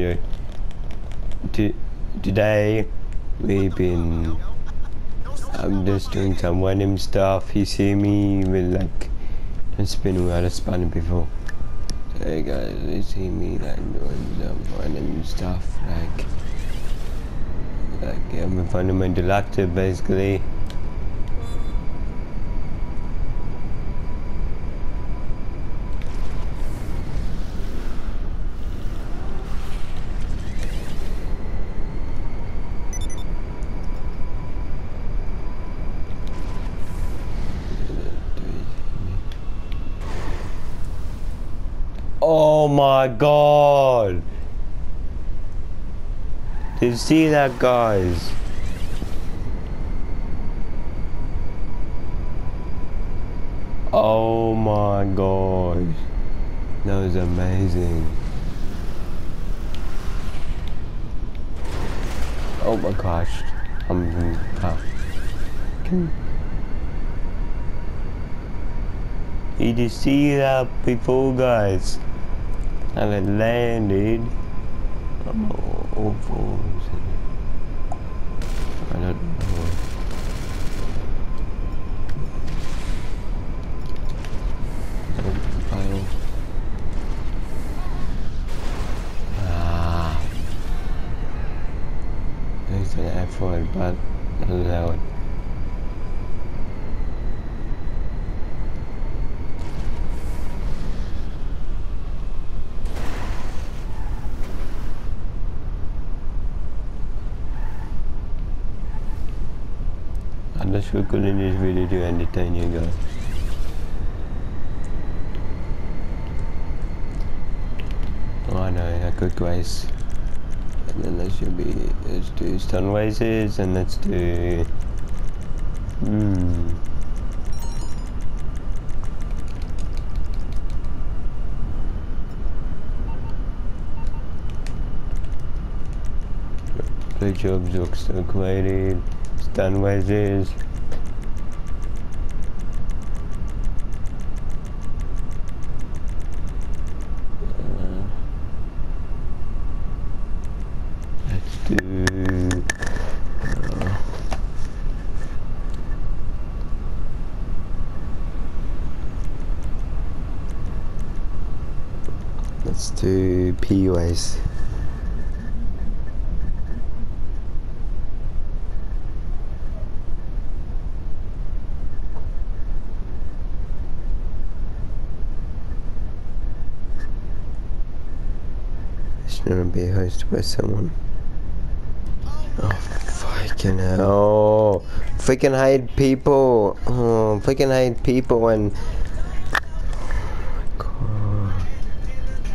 To, today we've been I'm just doing some random stuff. You see me with like just been without a spawning before. So hey guys, you see me like doing some random stuff like like I'm a fundamental actor basically. Oh my god! Did you see that, guys? Oh my god. That was amazing. Oh my gosh. I'm. Uh, Did you see that before, guys? And it landed. Oh, oh, oh, We could in this video to entertain you guys. I know, a good grace. And then there should be, let's do stunt races and let's do, hmm. Play jobs looks so created. Stun wedges. Let's do. uh, let's do PUAs. Shouldn't be hosted by someone. Oh, fucking hell. Freaking hate people. Oh, freaking hate people and...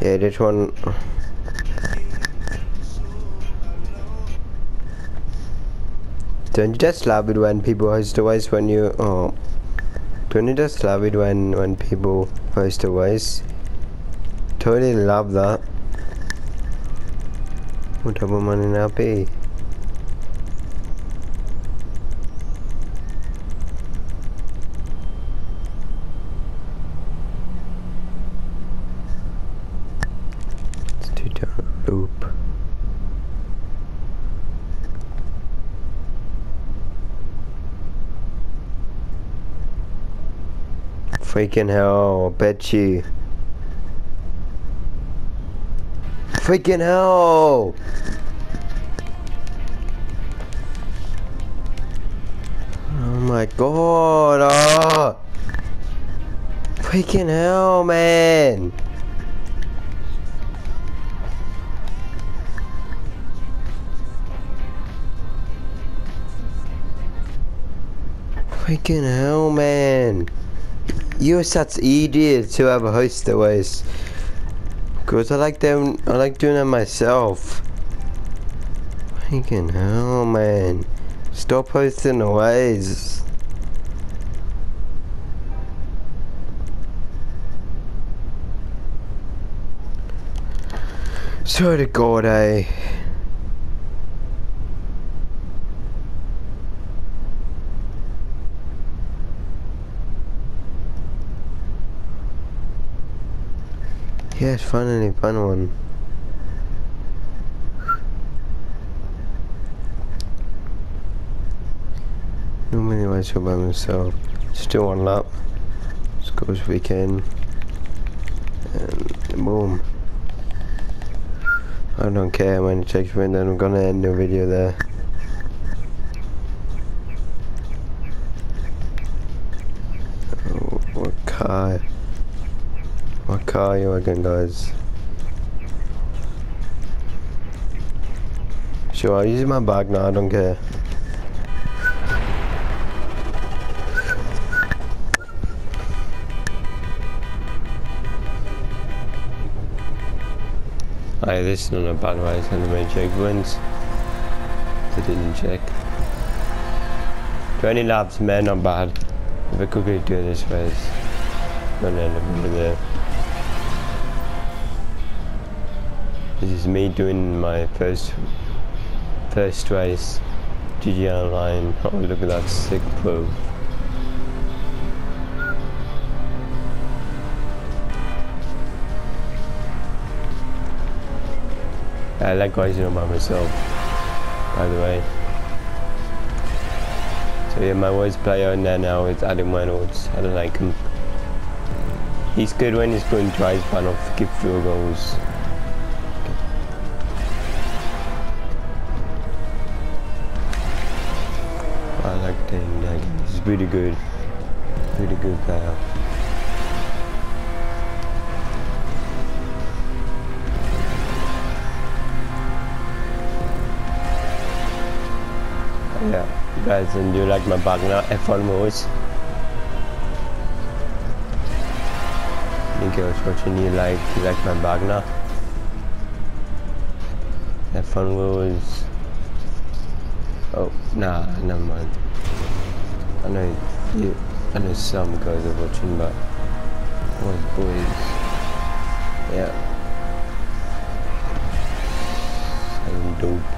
Yeah, this one. Don't you just love it when people host a voice when you. Oh. Don't you just love it when, when people host a voice? Totally love that. Do down loop. Freaking hell, bet you. Freaking hell! Oh my god! Oh. Freaking hell, man! Freaking hell, man! You're such idiots a host that ways. Cause I like them, I like doing them myself. Freaking hell, man. Stop posting the ways. Swear to God, eh? Yes, finally found one. No Normally ways to by myself. Still one lap. Let's go as we can. And boom. I don't care how many takes we then I'm gonna end the video there. Oh, what car? What car you again, guys? Sure, I'll use my bag now, I don't care. Aye, this is not a bad way to my checkpoints. They didn't check. 20 laps, man, not bad. If I could do this race, gonna end up over there. This is me doing my first first race. GG Online. Oh, look at that sick pro. I like rising on by myself, by the way. So yeah, my worst player in there now is Adam Reynolds. I don't like him. He's good when he's going drive, but not give field goals. Really good. Really good player. Yeah, you guys, and do you like my Wagner F1 modes? Think I was watching you like you like my Wagner F1 modes. Oh, nah, never mind. I know you, I know some guys are watching, but boys, boys, yeah. I'm dope.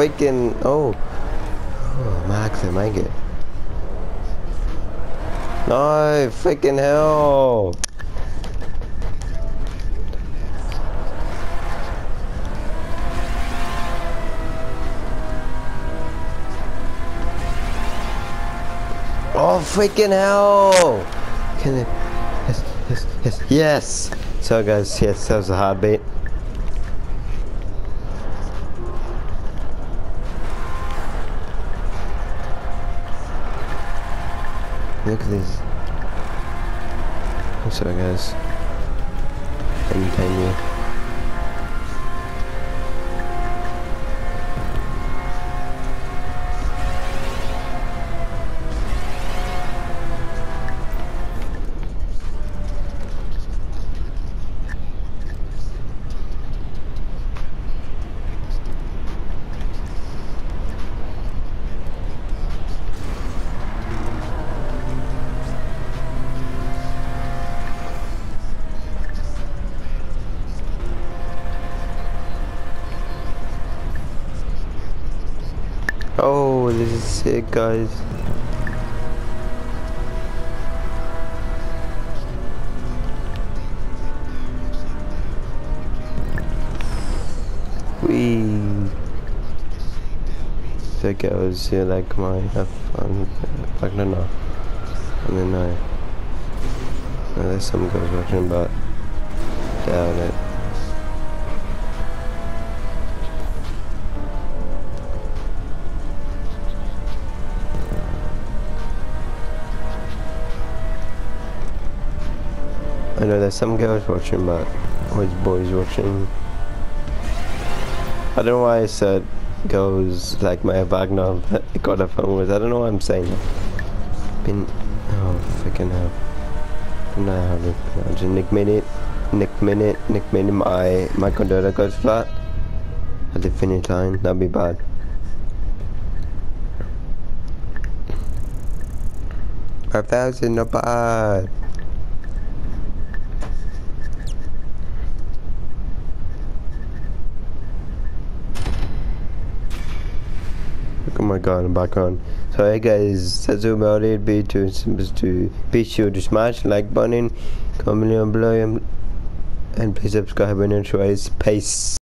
Freaking. Oh. Oh, Max, I make it. No, freaking hell. Oh, freaking hell. Can it. Yes, yes, yes. So, guys, yes, that was a heartbeat. Look these. I'm sorry guys. Continue. Guys. Wee. The girls here like my fun. Like no, no. I mean, no. no there's some girls watching, but doubt it. Some girls watching, but always boys watching. I don't know why I said girls like my Wagner, but I got a phone with. I don't know what I'm saying. Been oh freaking hell. don't know how to pronounce it. Nick minute, Nick minute, Nick minute. My my controller goes flat at the finish line. That'd be bad. Five thousand, not bad. My god, I'm back on. So hey guys, that's about it. Be to to be sure to smash like button, comment down below, and please subscribe and enjoy. Peace.